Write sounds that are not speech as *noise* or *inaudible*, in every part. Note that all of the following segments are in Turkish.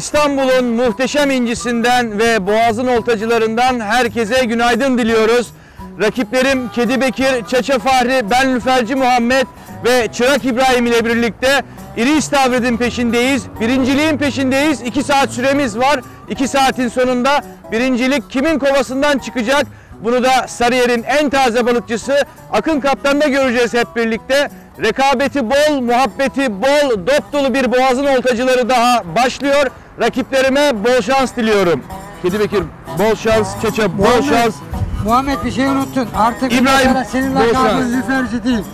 İstanbul'un muhteşem incisinden ve boğazın oltacılarından herkese günaydın diliyoruz. Rakiplerim Kedi Bekir, Çeçe Fahri, ben Lüferci Muhammed ve Çırak İbrahim ile birlikte İri İstavrit'in peşindeyiz. Birinciliğin peşindeyiz. 2 saat süremiz var. 2 saatin sonunda birincilik kimin kovasından çıkacak? Bunu da Sarıyer'in en taze balıkçısı Akın Kaptan'da göreceğiz hep birlikte. Rekabeti bol, muhabbeti bol, dop dolu bir boğazın oltacıları daha başlıyor. Rakiplerime bol şans diliyorum. Kedi Bekir bol şans, Çeçe bol Muhammed, şans. Muhammed bir şey unuttun. Artık İbrahim, senin bol şans. lakabın lüferci değil.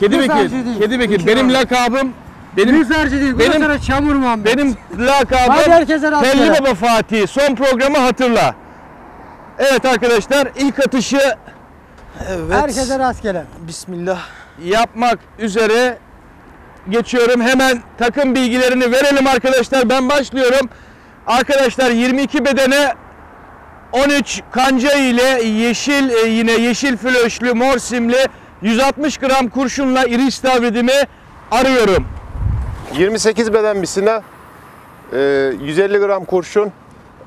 Kedi Lüferci Bekir, değil. Kedi Bekir. Benim lakabım, benim Lüferci değil. benim- Benim, sana çamur Muhammed. Benim Hadi lakabım herkese rastgele. Telli Baba Fatih. Son programı hatırla. Evet arkadaşlar ilk atışı evet, Herkese rastgele. Bismillah yapmak üzere geçiyorum. Hemen takım bilgilerini verelim arkadaşlar. Ben başlıyorum. Arkadaşlar 22 bedene 13 kanca ile yeşil e, yine yeşil flöşlü mor simli 160 gram kurşunla iri istavridimi arıyorum. 28 beden misina, e, 150 gram kurşun,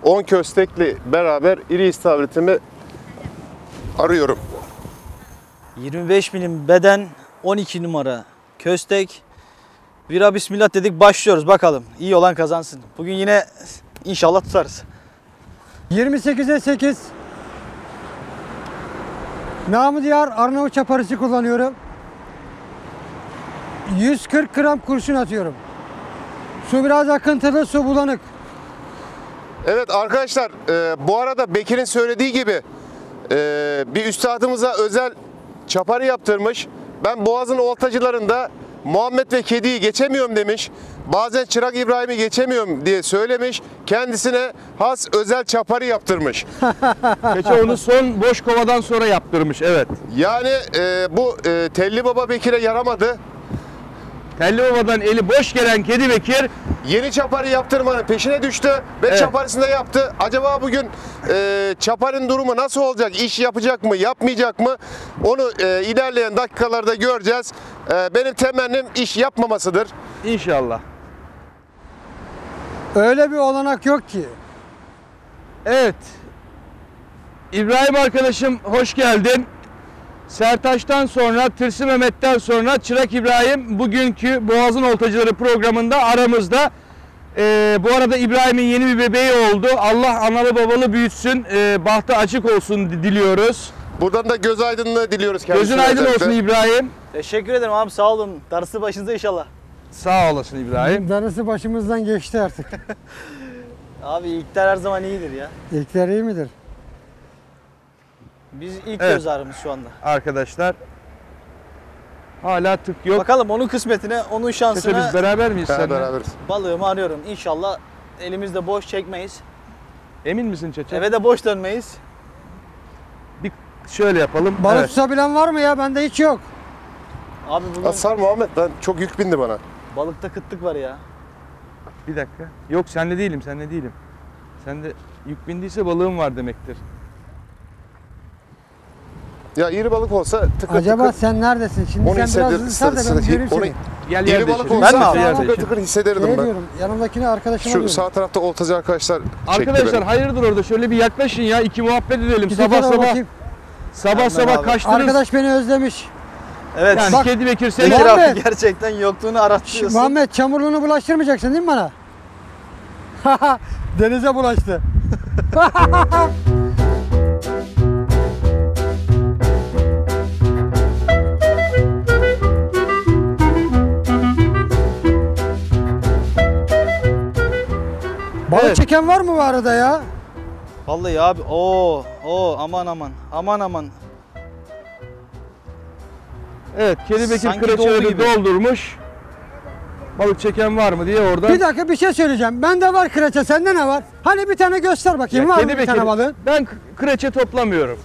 10 köstekli beraber iri istavritimi arıyorum. 25 milim beden 12 numara köstek. Vira bismillah dedik başlıyoruz bakalım. İyi olan kazansın. Bugün yine inşallah tutarız. 28'e 8. Namı diğer Arnavut çaparısı kullanıyorum. 140 gram kurşun atıyorum. Su biraz akıntılı, su bulanık. Evet arkadaşlar e, bu arada Bekir'in söylediği gibi e, bir üstadımıza özel çaparı yaptırmış. Ben Boğaz'ın oltacılarında Muhammed ve Kedi'yi geçemiyorum demiş. Bazen Çırak İbrahim'i geçemiyorum diye söylemiş. Kendisine has özel çaparı yaptırmış. *laughs* Keçe onu son boş kovadan sonra yaptırmış. Evet. Yani e, bu e, Telli Baba Bekir'e yaramadı. Telli Baba'dan eli boş gelen Kedi Bekir Yeni çaparı yaptırmanın peşine düştü ve Evet. çaparısını da yaptı. Acaba bugün e, çaparın durumu nasıl olacak? İş yapacak mı, yapmayacak mı? Onu e, ilerleyen dakikalarda göreceğiz. E, benim temennim iş yapmamasıdır. inşallah. Öyle bir olanak yok ki. Evet. İbrahim arkadaşım hoş geldin. Sertaç'tan sonra, Tırsı Mehmet'ten sonra Çırak İbrahim bugünkü Boğaz'ın Oltacıları programında aramızda. Ee, bu arada İbrahim'in yeni bir bebeği oldu. Allah analı babalı büyütsün, ee, bahtı açık olsun di- diliyoruz. Buradan da göz aydınlığı diliyoruz kendisine. Gözün aydın özellikle. olsun İbrahim. Teşekkür ederim abi sağ olun. Darısı başınıza inşallah. Sağ olasın İbrahim. Darısı başımızdan geçti artık. *laughs* Abi ilkler her zaman iyidir ya. İlkler iyi midir? Biz ilk Evet. göz ağrımız şu anda. Arkadaşlar. Hala tık yok. Bakalım onun kısmetine, onun şansına biz beraber miyiz Ha, seninle? beraberiz. balığımı arıyorum. İnşallah elimizde boş çekmeyiz. Emin misin Çeçe? Eve de boş dönmeyiz. Bir şöyle yapalım. Balık Evet. tutabilen var mı ya? Bende hiç yok. Abi bugün Asar Muhammed ben çok yük bindi bana. balıkta kıtlık var ya. Bir dakika. Yok senle değilim, senle değilim. Sende yük bindiyse balığım var demektir. Ya iri balık olsa tıkır Acaba tıkır sen neredesin? Şimdi onu sen biraz sar da ben göreyim seni. Gel iri balık olsa Ben abi? Yer tıkır tıkır hissederdim ben. diyorum? Yanımdakine arkadaşıma Şu diyorum. sağ tarafta oltacı arkadaşlar çekti Arkadaşlar beni. hayırdır orada şöyle bir yaklaşın ya iki muhabbet edelim. Sabah sabah bakayım. sabah sabah kaçtınız. Arkadaş beni özlemiş. Evet. yani Bak- Kedi Bekir seni Bekir abi gerçekten yokluğunu Şş, arattırıyorsun. Muhammed çamurluğunu bulaştırmayacaksın değil mi bana? *laughs* Denize bulaştı. *laughs* Balık Evet. çeken var mı bu arada ya? Vallahi abi o o aman aman aman aman. Evet Kedi Bekir Sanki doldu kreçeleri doldurmuş. Balık çeken var mı diye oradan. Bir dakika bir şey söyleyeceğim. Bende var kreçe, sende ne var? Hani bir tane göster bakayım. Ya var mı Kedi bir tane balığın? ben kreçe toplamıyorum.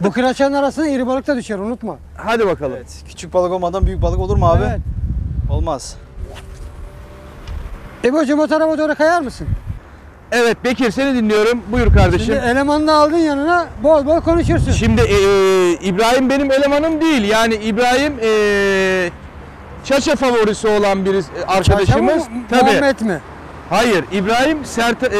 Bu kreçenin arasına iri balık da düşer unutma. Hadi bakalım. Evet. Küçük balık olmadan büyük balık olur mu abi? Evet. Olmaz. İbo'cum o tarafa doğru kayar mısın? Evet Bekir seni dinliyorum. Buyur kardeşim. Şimdi elemanını da aldın yanına bol bol konuşursun. Şimdi eee, İbrahim benim elemanım değil. Yani İbrahim eee Çaça favorisi olan bir arkadaşımız. mı, Tabii. Muhammed mi? Hayır, İbrahim Serta, e,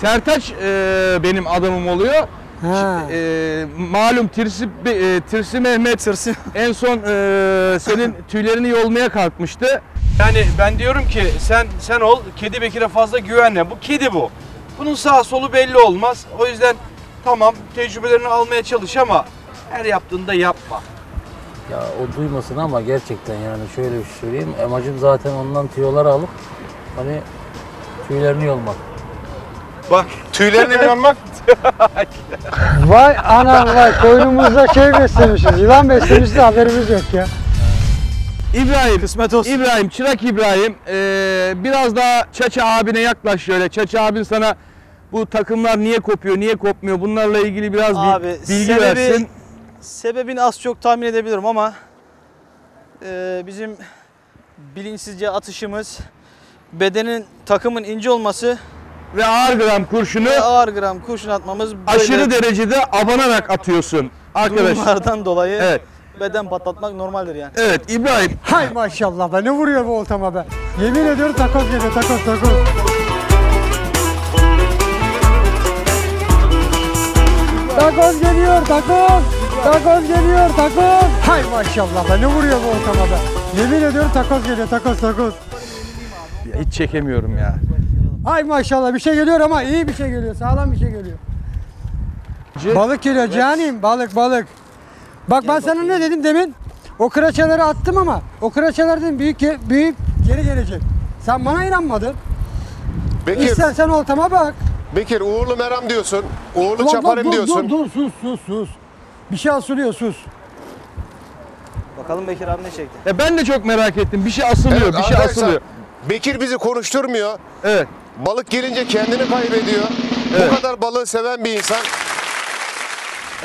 Sertaç e, benim adamım oluyor. Ha. E, malum Tirsi, e, Tirsi Mehmet Tırsı. en son e, senin *laughs* tüylerini yolmaya kalkmıştı. Yani ben diyorum ki sen sen ol, kedi Bekir'e fazla güvenme. Bu kedi bu. Bunun sağ solu belli olmaz. O yüzden tamam tecrübelerini almaya çalış ama her yaptığında yapma. Ya o duymasın ama gerçekten yani şöyle bir şey söyleyeyim. Amacım zaten ondan tüyolar alıp hani tüylerini yolmak. Bak *laughs* Tüylerine inanmak *laughs* Vay anam vay koynumuzda şey beslemişiz. Yılan beslemişiz de haberimiz yok ya. İbrahim, Kısmet olsun. İbrahim, Çırak İbrahim ee, biraz daha Çaça abine yaklaş şöyle. Çaça abin sana bu takımlar niye kopuyor, niye kopmuyor bunlarla ilgili biraz bir Abi bilgi sebebi, versin. sebebini az çok tahmin edebilirim ama e, bizim bilinçsizce atışımız bedenin takımın ince olması Ve ağır gram kurşunu ve ağır gram kurşun atmamız böyle aşırı derecede abanarak atıyorsun. Arkadaş. durumlardan dolayı Evet. beden patlatmak normaldir yani. Evet İbrahim. Hay maşallah be ne vuruyor bu oltama be. Yemin ediyorum takoz geliyor takoz takoz. Takoz geliyor takoz. Takoz geliyor takoz. Hay maşallah be ne vuruyor bu oltama be. Yemin ediyorum takoz geliyor takoz takoz. Ya hiç çekemiyorum ya. Hay maşallah bir şey geliyor ama iyi bir şey geliyor. Sağlam bir şey geliyor. Balık geliyor canim balık balık. Bak ben sana ne dedim demin? O kıraçaları attım ama o kıraçalar dedim büyük büyük geri gelecek. Sen bana inanmadın. Bekir, İstersen oltama bak. Bekir uğurlu meram diyorsun. Uğurlu Ulan çaparım dur, diyorsun. Dur dur sus sus sus. Bir şey asılıyor sus. Bakalım Bekir abi ne çekti. Ya ben de çok merak ettim. Bir şey asılıyor, Evet, bir şey arkadaşlar, asılıyor. Bekir bizi konuşturmuyor. Evet. Balık gelince kendini kaybediyor. Evet. Bu kadar balığı seven bir insan.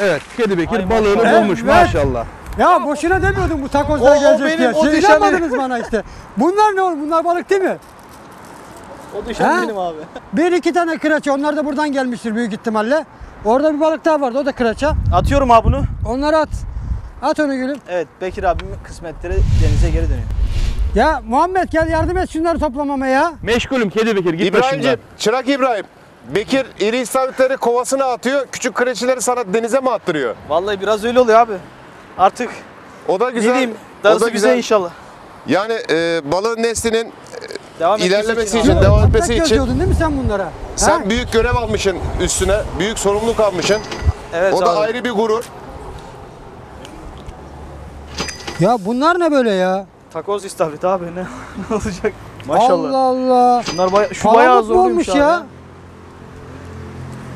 Evet. Kedi Bekir Ay balığını maşallah. bulmuş Evet. maşallah. Ya boşuna demiyordum bu takozlar O- o gelecek benim, diye. o Siz inanmadınız bana işte. Bunlar ne oğlum? Bunlar balık değil mi? O düşen Ha? benim abi. *laughs* Bir iki tane kıraça. Onlar da buradan gelmiştir büyük ihtimalle. Orada bir balık daha vardı. O da kıraça. Atıyorum abi bunu. Onları at. At onu gülüm. Evet Bekir abimin kısmetleri denize geri dönüyor. Ya Muhammed gel yardım et şunları toplamama ya. Meşgulüm Kedi Bekir git İbrahimciğim, başımdan. Çırak İbrahim. Bekir iri istavritleri kovasına atıyor. Küçük kreçileri sana denize mi attırıyor? Vallahi biraz öyle oluyor abi. Artık O da ne güzel. diyeyim o darısı da bize güzel. inşallah. Yani e, balığın neslinin Devam İlerlemesi için, devam etmesi için yazıyordun değil mi sen bunlara? sen Ha? büyük görev almışsın üstüne. Büyük sorumluluk almışsın. Evet o da abi. ayrı bir gurur. Ya bunlar ne böyle ya? Takoz istavrit abi ne, *laughs* ne olacak? Maşallah. Allah Allah. Bunlar baya, şu Palamut bayağı mu zorluymuş olmuş abi. ya?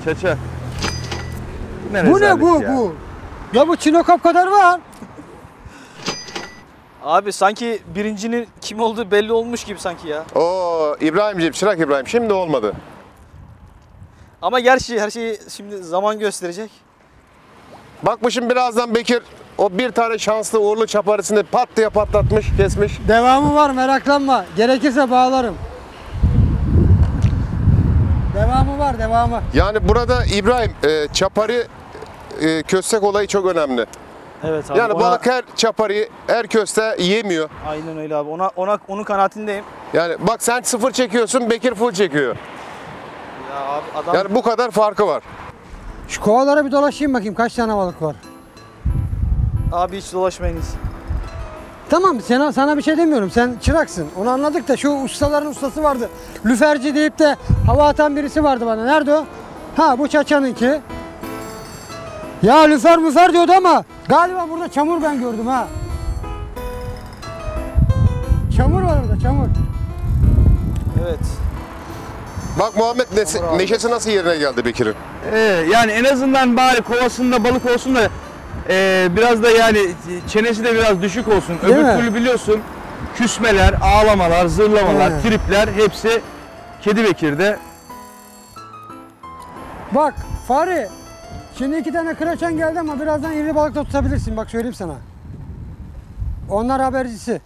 Çaça. Ne Bu ne bu ya. bu? Ya bu çinokop kadar var. Abi sanki birincinin kim olduğu belli olmuş gibi sanki ya. Oo İbrahimciğim, Çırak İbrahim şimdi olmadı. Ama gerçi her şeyi şimdi zaman gösterecek. Bakmışım birazdan Bekir o bir tane şanslı uğurlu çaparısını pat diye patlatmış, kesmiş. Devamı var meraklanma. Gerekirse bağlarım. Devamı var devamı. Yani burada İbrahim e, çapari e, köstek olayı çok önemli. Evet abi. Yani ona- balık her çapariyi, her köste yemiyor. Aynen öyle abi. Ona ona onun kanaatindeyim. Yani bak sen sıfır çekiyorsun, Bekir full çekiyor. Ya abi adam Yani bu kadar farkı var. Şu kovalara bir dolaşayım bakayım kaç tane balık var. abi hiç dolaşmayınız. Tamam sana, sana bir şey demiyorum. Sen çıraksın. Onu anladık da şu ustaların ustası vardı. Lüferci deyip de hava atan birisi vardı bana. Nerede o? Ha bu Çaça'nınki. Ya lüfer müfer diyordu ama galiba burada çamur ben gördüm ha. Çamur var orada çamur. Evet. Bak Muhammed nesi- neşesi nasıl yerine geldi Bekir'in? Ee, yani en azından bari kovasında balık olsun da ee, biraz da yani çenesi de biraz düşük olsun. Değil Öbür mi? türlü biliyorsun küsmeler, ağlamalar, zırlamalar, Evet. tripler hepsi Kedi Bekir'de. Bak Fahri. Şimdi iki tane kıraçan geldi ama birazdan iri balık da tutabilirsin. Bak söyleyeyim sana. Onlar habercisi.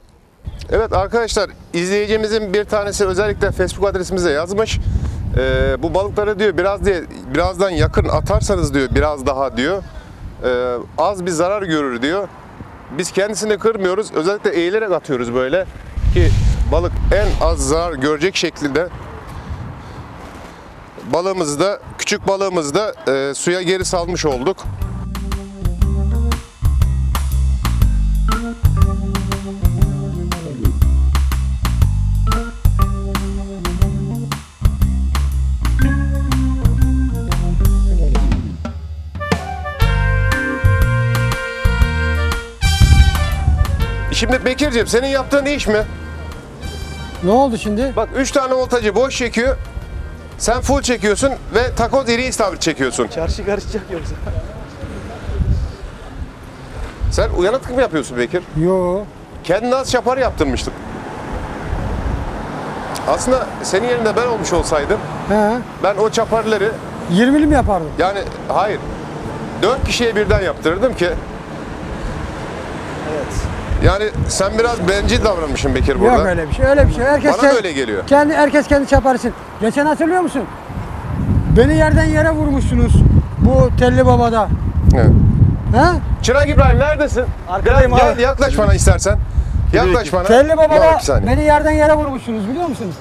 Evet arkadaşlar izleyicimizin bir tanesi özellikle Facebook adresimize yazmış. Ee, bu balıkları diyor biraz diye birazdan yakın atarsanız diyor biraz daha diyor. ee, az bir zarar görür diyor. Biz kendisini kırmıyoruz. Özellikle eğilerek atıyoruz böyle ki balık en az zarar görecek şekilde balığımızı da, küçük balığımızı da e, suya geri salmış olduk. Şimdi Bekir'ciğim senin yaptığın iş mi? Ne oldu şimdi? Bak 3 tane voltajı boş çekiyor. Sen full çekiyorsun ve takoz iri istavrit çekiyorsun. Çarşı karışacak yoksa. Sen uyanıklık mı yapıyorsun Bekir? Yo. Kendine az çapar yaptırmıştım. Aslında senin yerinde ben olmuş olsaydım He. ben o çaparları 20'li mi yapardın? yani hayır 4 kişiye birden yaptırırdım ki Evet. Yani sen biraz bencil davranmışsın Bekir burada. Yok öyle bir şey. Öyle bir şey. Herkes Bana kendi- öyle geliyor. Kendi herkes kendi çaparsın. Geçen hatırlıyor musun? Beni yerden yere vurmuşsunuz. Bu Telli Baba'da. Evet. He? Çırak İbrahim neredesin? Arkadayım Biraz abi. gel, yaklaş bana istersen. Yaklaş bana. Telli Baba'da beni yerden yere vurmuşsunuz biliyor musunuz?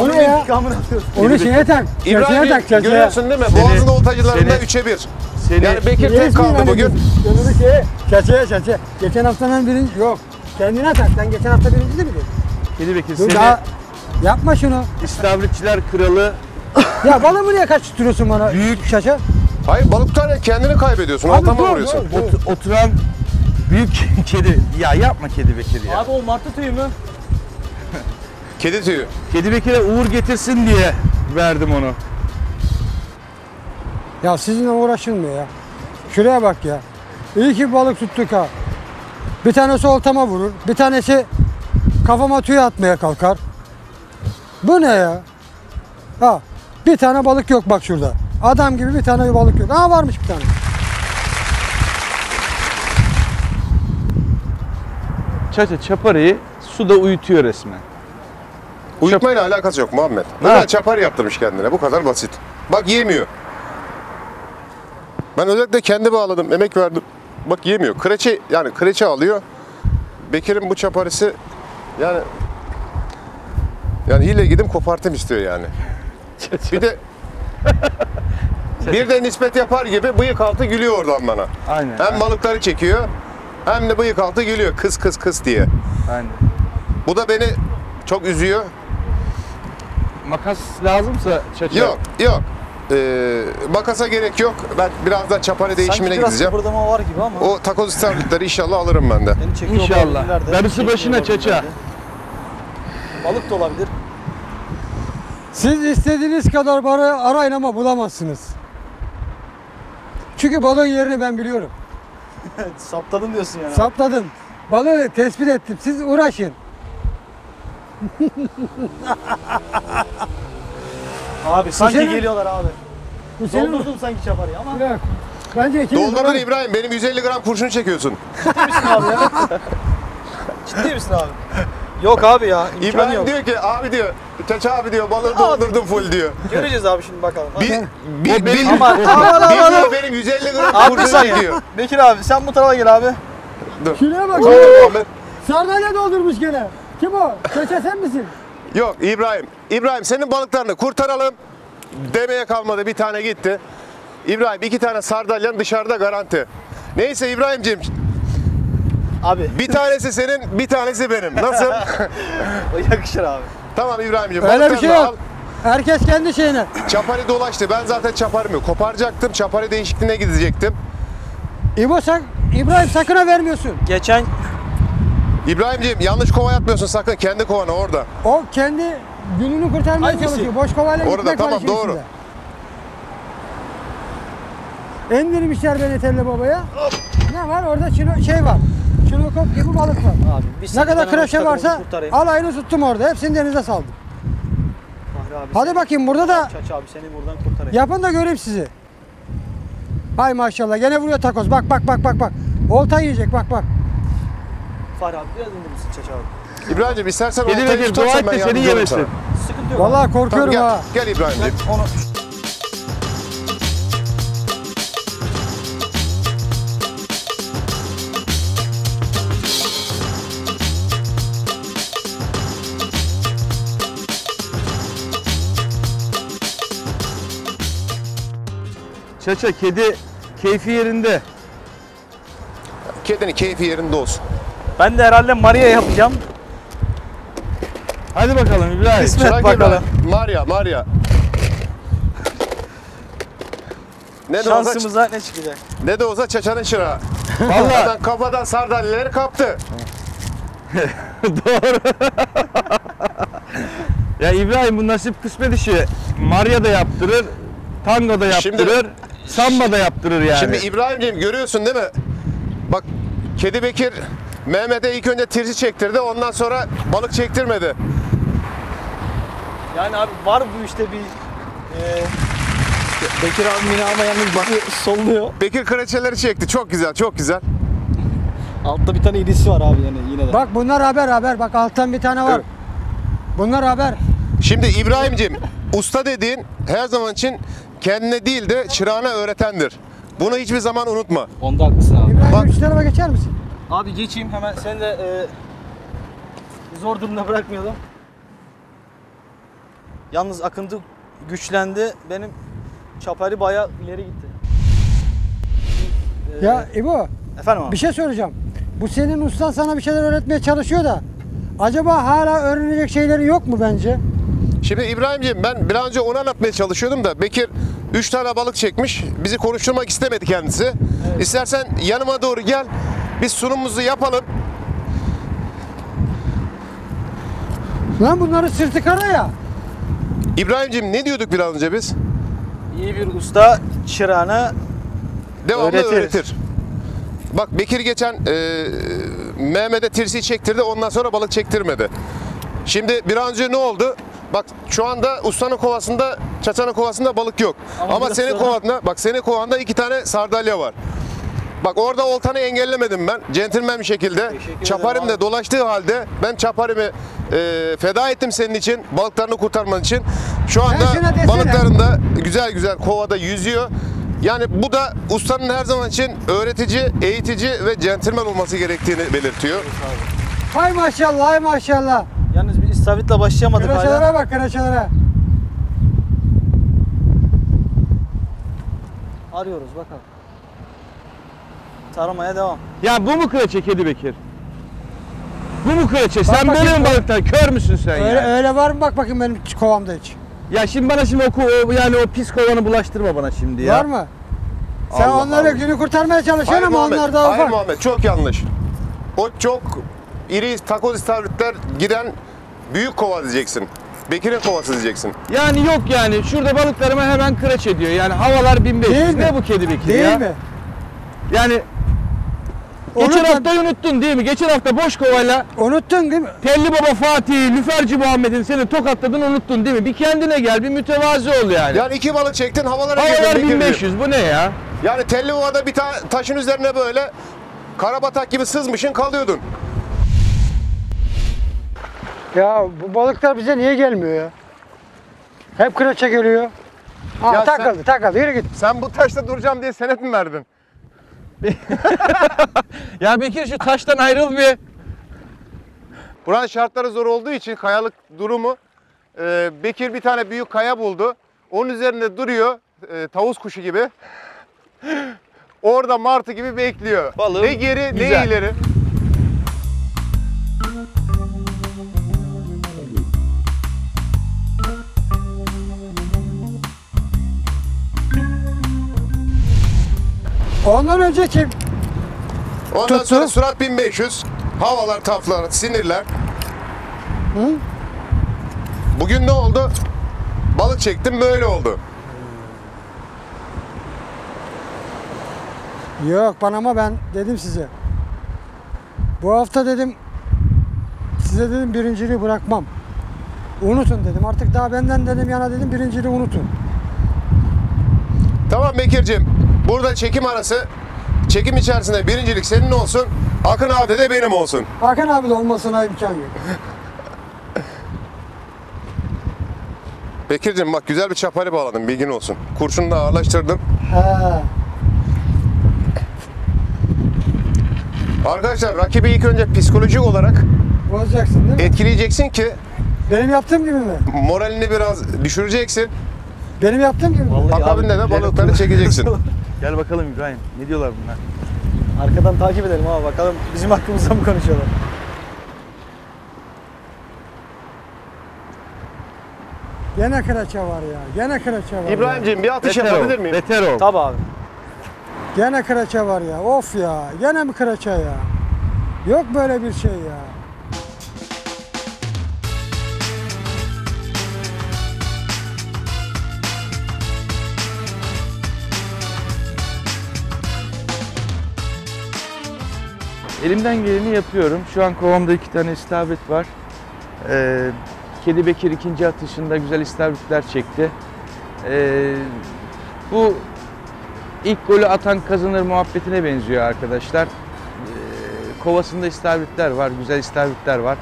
O ne ya? İntikamını alıyoruz. Onu şeye tak. İbrahim tak. Çerçeve. görüyorsun değil mi? Seni- Boğazın oltacılarında seni- 3'e 1. Seni Yani Bekir Niye tek kaldı bugün. Öbürü şeye. Çerçeve çerçeve. Geçen haftanın birinci yok. Kendine tak. Sen geçen hafta birinci değil miydin? Kedi Bekir Dur seni daha yapma şunu. istavritçiler kralı *laughs* Ya balımı niye kaçırtıyorsun bana? Büyük. şaşa. Hayır balık tutarken kendini kaybediyorsun. Abi Oltama dur, vuruyorsun. dur. ot- oturan büyük *laughs* kedi. Ya yapma Kedi Bekir ya. Abi o martı tüyü mü? Kedi tüyü. Kedi Bekir'e uğur getirsin diye verdim onu. Ya sizinle uğraşılmıyor ya. Şuraya bak ya. İyi ki balık tuttuk ha. Bir tanesi oltama vurur. Bir tanesi kafama tüy atmaya kalkar. Bu ne ya? Ha, bir tane balık yok bak şurada. Adam gibi bir tane balık yok. Aa varmış bir tane. Çaça çaparayı suda uyutuyor resmen. Uyutmayla alakası yok Muhammed. Özel çapar yaptırmış kendine. Bu kadar basit. Bak yemiyor. Ben özellikle kendi bağladım. Emek verdim. Bak yemiyor. Kreçe yani kreçe alıyor. Bekir'in bu çaparısı yani yani ile gidim kopartım istiyor yani. Bir de *laughs* bir de nispet yapar gibi bıyık altı gülüyor oradan bana. Aynen. Hem balıkları çekiyor hem de bıyık altı gülüyor kıs kıs kıs diye. Aynen. Bu da beni çok üzüyor. Makas lazımsa çaça. Yok yok. Ee, makasa gerek yok. Ben birazdan çapare değişimine Sanki biraz gideceğim. kıpırdama var gibi ama. O takoz istavritleri inşallah alırım ben de. Beni çekiyor İnşallah. olabilirler de. Darısı başına olabilirler çaça. de. Balık da olabilir. Siz istediğiniz kadar balığı arayın ama bulamazsınız. Çünkü balığın yerini ben biliyorum. *laughs* Saptadın diyorsun yani. Sapladım. Balığı tespit ettim. Siz uğraşın. Abi sanki senin- geliyorlar abi. Bu senin Doldurdum sanki çaparıyı ama. Yok. Bence ikiniz Doldurdun. İbrahim. Benim 150 gram kurşun çekiyorsun. Ciddi misin abi ya? Ciddi misin abi? Yok abi ya. imkanı İbrahim yok. diyor ki abi diyor. Çaça abi diyor balığı doldurdum full diyor. Göreceğiz abi şimdi bakalım. Bir, bir, bir, Ama aman aman bir aman. diyor benim 150 gram Abi bir kurşun saniye. çekiyor. Bekir abi sen bu tarafa gel abi. Şuraya bak. Muhammed. Sardalya doldurmuş gene. Kim o? Çeçe sen misin? Yok İbrahim. İbrahim senin balıklarını kurtaralım. Demeye kalmadı bir tane gitti. İbrahim iki tane sardalyan dışarıda garanti. Neyse İbrahim'cim Abi bir tanesi senin bir tanesi benim. Nasıl? *laughs* o yakışır abi. tamam İbrahim'cim Öyle bir şey al. yok. Herkes kendi şeyine. Çapari dolaştı. Ben zaten çaparımı koparacaktım. Çapari değişikliğine gidecektim. İbo sen, İbrahim sakına vermiyorsun. Geçen İbrahim'ciğim yanlış kova atmıyorsun sakın. Kendi kovanı orada. O kendi gününü kurtarmaya Hangisi? çalışıyor. Boş kovayla Orada, gitmek var tamam, işin doğru. içinde. İndirmişler beni Telle Baba'ya. Ne var? Orada çino, şey var. Çinokop gibi balık var. abi Ne kadar kreşe varsa alayını tuttum orada. Hepsini denize saldım. Abi, Hadi bakayım burada da Çaç abi seni buradan kurtarayım. yapın da göreyim sizi. Hay maşallah. Gene vuruyor takoz. Bak bak bak bak bak. Olta yiyecek bak bak. Fahri abi biraz indir misin Çaç abi? İbrahim'ciğim istersen Kedi oltayı Bekir dua tutarsan et ben de seni yemesin. Sıkıntı yok. Vallahi abi. Tamam, korkuyorum gel, ha. gel İbrahim'ciğim. Onu Çaça kedi keyfi yerinde. Kedinin keyfi yerinde olsun. Ben de herhalde Maria yapacağım. Hadi bakalım İbrahim. Kısmet. Çırak bakalım. İbrahim, Maria, Maria. *laughs* Ne de olsa, Şansımıza ne çıkacak? ne de olsa çaçanın çırağı. Vallahi Adam kafadan sardalyeleri kaptı. *laughs* ya İbrahim bu nasip kısmet işi. Maria da yaptırır, tango da Şimdi- yaptırır, samba da yaptırır yani. Şimdi İbrahimciğim görüyorsun değil mi? Bak Kedi Bekir Mehmet'e ilk önce tirsi çektirdi. Ondan sonra balık çektirmedi. Yani abi var bu işte bir e, Bekir abi yine ama yalnız bak solluyor. Bekir kreçeleri çekti. Çok güzel, çok güzel. Altta bir tane irisi var abi yani yine de. Bak bunlar haber haber. Bak alttan bir tane var. Evet. Bunlar haber. Şimdi İbrahim'ciğim usta dediğin her zaman için kendine değil de çırağına öğretendir. Bunu hiçbir zaman unutma. Onda haklısın abi. İbrahim Bak- üç tarafa geçer misin? Abi geçeyim hemen seni de e, zor durumda bırakmayalım. Yalnız akıntı güçlendi. Benim çapari bayağı ileri gitti. E, Ya İbo efendim abi. bir şey soracağım. Bu senin ustan sana bir şeyler öğretmeye çalışıyor da acaba hala öğrenecek şeyleri yok mu bence? Şimdi İbrahim'ciğim ben biraz önce onu anlatmaya çalışıyordum da Bekir 3 tane balık çekmiş. Bizi konuşturmak istemedi kendisi. İstersen yanıma doğru gel. Biz sunumumuzu yapalım. Lan bunları sırtı kara ya. İbrahim'ciğim ne diyorduk biraz önce biz? İyi bir usta çırağına Devamlı Öğretir. öğretir. Bak Bekir geçen e, Mehmet'e tirsi çektirdi ondan sonra balık çektirmedi. Şimdi bir an önce ne oldu? Bak şu anda ustanın kovasında, çaçanın kovasında balık yok. Ama Ama, biraz senin sonra- kovanda, bak senin kovanda iki tane sardalya var. Bak orada oltanı engellemedim ben. Centilmen bir şekilde. De abi. dolaştığı halde ben çaparimi e, feda ettim senin için. Balıklarını kurtarman için. Şu anda balıkların da güzel güzel kovada yüzüyor. Yani bu da ustanın her zaman için öğretici, eğitici ve centilmen olması gerektiğini belirtiyor. Hay maşallah hay maşallah. yalnız bir istavritle başlayamadık hala. Kıraçalara bak kıraçalara. Arıyoruz bakalım. Taramaya devam. Ya bu mu kreçe kedi Bekir? Bu mu kreçe? Sen bakayım böyle mi bak. balıktan? Kör müsün sen Öyle, ya? öyle var mı bak bakayım benim kovamda hiç. Ya şimdi bana şimdi o, ko- o- yani o pis kovanı bulaştırma bana şimdi ya. Var mı? Sen Allah onları Allah. günü kurtarmaya çalışıyorsun Hayır ama Muhammed, onlar daha hayır ufak. Muhammed çok yanlış. O çok iri takoz istavritler giren büyük kova diyeceksin. Bekir'in kovası diyeceksin. Yani yok yani şurada balıklarıma hemen kıraç ediyor. Yani havalar 1500. Değil mi? Ne bu kedi Bekir Değil ya? mi? Yani geçen haftayı unuttun değil mi? Geçen hafta boş kovayla Unuttun değil mi? Telli Baba Fatih, Lüferci Muhammed'in seni tokatladığını unuttun değil mi? Bir kendine gel, bir mütevazi ol yani. Yani iki balık çektin havalara Havalar girdin diyor. 1500 bu ne ya? Yani telli ovada bir ta- taşın üzerine böyle karabatak gibi sızmışın kalıyordun. Ya bu balıklar bize niye gelmiyor ya? Hep kıraça geliyor. Ha Ya sen- takıldı takıldı yürü git. Sen bu taşta duracağım diye senet mi verdin? *laughs* Ya Bekir şu taştan ayrıl bir. Buranın şartları zor olduğu için kayalık durumu e, Bekir bir tane büyük kaya buldu. Onun üzerinde duruyor e, tavus kuşu gibi. Orada martı gibi bekliyor. Balığım ne geri güzel. ne ileri. Ondan önce kim? Ondan Tuttu. sonra surat 1500. Havalar, taflar, sinirler. Bugün ne oldu? Balık çektim böyle oldu. Yok bana ama ben dedim size. Bu hafta dedim size dedim birinciliği bırakmam. Unutun dedim. Artık daha benden dedim yana dedim birinciliği unutun. Tamam Bekir'cim. Burada çekim arası. Çekim içerisinde birincilik senin olsun. Akın abi de benim olsun. Hakan abi de olmasına imkan yok. Bekir'cim bak güzel bir çapari bağladım bilgin olsun. Kurşunu da ağırlaştırdım. He. Arkadaşlar rakibi ilk önce psikolojik olarak Bozacaksın değil mi? etkileyeceksin ki Benim yaptığım gibi mi? moralini biraz düşüreceksin. Benim yaptığım gibi. Vallahi Akabinde abi, de balıkları çekeceksin. *laughs* Gel bakalım İbrahim. Ne diyorlar bunlar? Arkadan takip edelim abi bakalım bizim hakkımızda mı konuşuyorlar. Gene kıraça var ya. Gene kıraça var. ya. İbrahimciğim bir atış yapabilir miyim? Beter ol. Tabii abi. Gene kıraça var ya. Of ya. Gene mi kıraça ya? Yok böyle bir şey ya. Elimden geleni yapıyorum. Şu an kovamda iki tane istavrit var. Ee, Kedi Bekir ikinci atışında güzel istavritler çekti. Ee, bu ilk golü atan kazanır muhabbetine benziyor arkadaşlar. Ee, kovasında istavritler var, güzel istavritler var.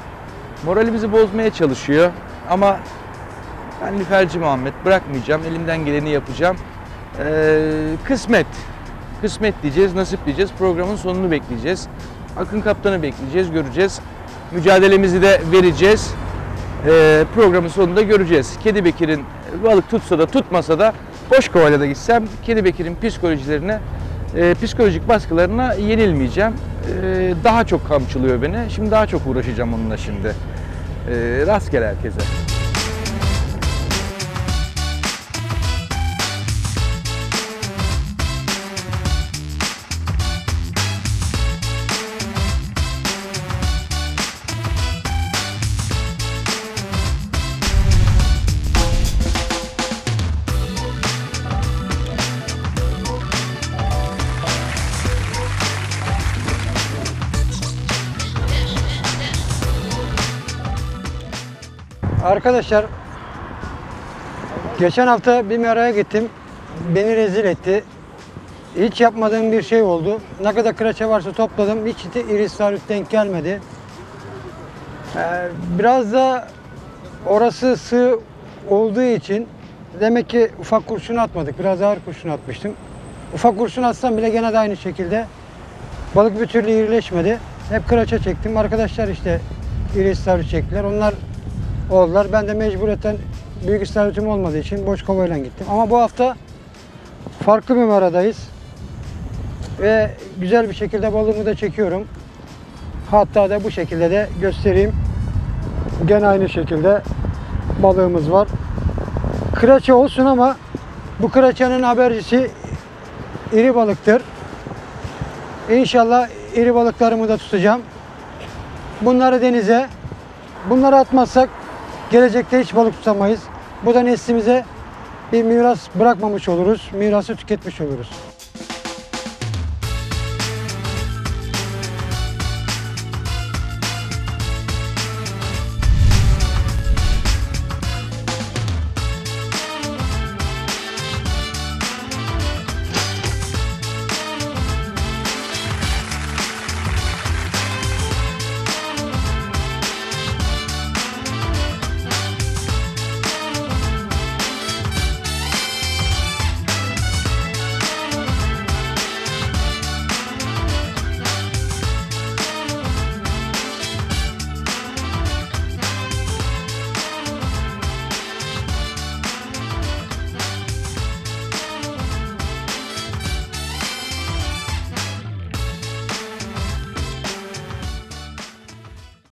Moralimizi bozmaya çalışıyor ama ben Lüferci Muhammed bırakmayacağım. Elimden geleni yapacağım. Ee, kısmet. Kısmet diyeceğiz, nasip diyeceğiz. Programın sonunu bekleyeceğiz. Akın Kaptan'ı bekleyeceğiz, göreceğiz. Mücadelemizi de vereceğiz. Ee, programın sonunda göreceğiz. Kedi Bekir'in balık tutsa da tutmasa da boş kovayla da gitsem Kedi Bekir'in psikolojilerine, e, psikolojik baskılarına yenilmeyeceğim. Ee, daha çok kamçılıyor beni. Şimdi daha çok uğraşacağım onunla şimdi. Ee, rastgele herkese. Arkadaşlar geçen hafta bir meraya gittim. Beni rezil etti. Hiç yapmadığım bir şey oldu. Ne kadar kıraça varsa topladım. Hiç de iri istavrit denk gelmedi. Ee, biraz da orası sığ olduğu için demek ki ufak kurşun atmadık. Biraz ağır kurşun atmıştım. Ufak kurşun atsam bile gene de aynı şekilde balık bir türlü irileşmedi. Hep kıraça çektim. Arkadaşlar işte iri istavrit çektiler. Onlar oldular. Ben de mecburiyetten büyük istavritim olmadığı için boş kovayla gittim. Ama bu hafta farklı bir maradayız. Ve güzel bir şekilde balığımı da çekiyorum. Hatta da bu şekilde de göstereyim. Gene aynı şekilde balığımız var. Kıraça olsun ama bu kıraçanın habercisi iri balıktır. İnşallah iri balıklarımı da tutacağım. Bunları denize Bunları atmazsak gelecekte hiç balık tutamayız. Bu da neslimize bir miras bırakmamış oluruz. Mirası tüketmiş oluruz.